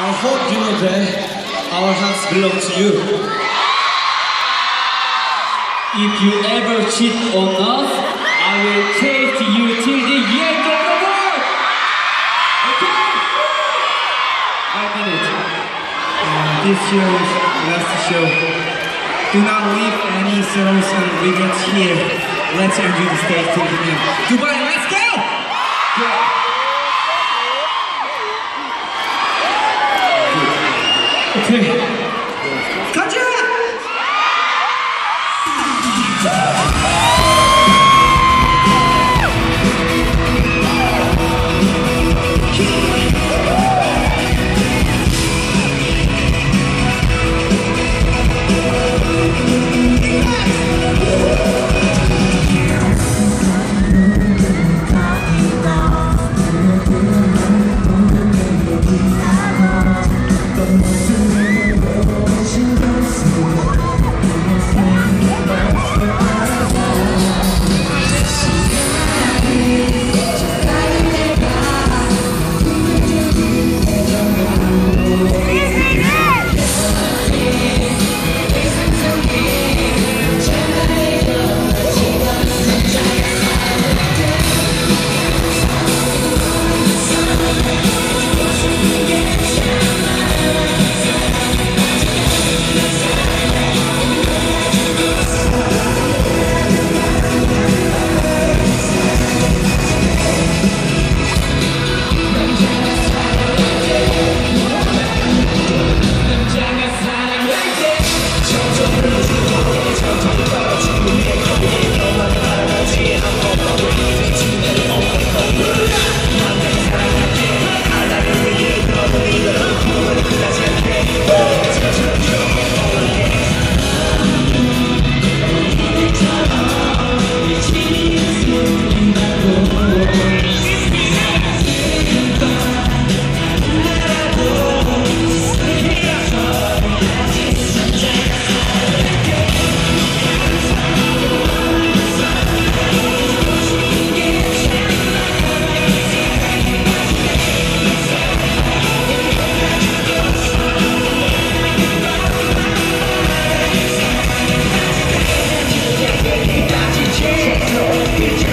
I hope you know that our hearts belong to you. If you ever cheat on us, I will take you till the end of the world. Okay? I mean it. This year's last show. Do not leave any sorrows and regrets here. Let's enjoy the stage till the end. Dubai,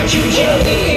Don't you hear me?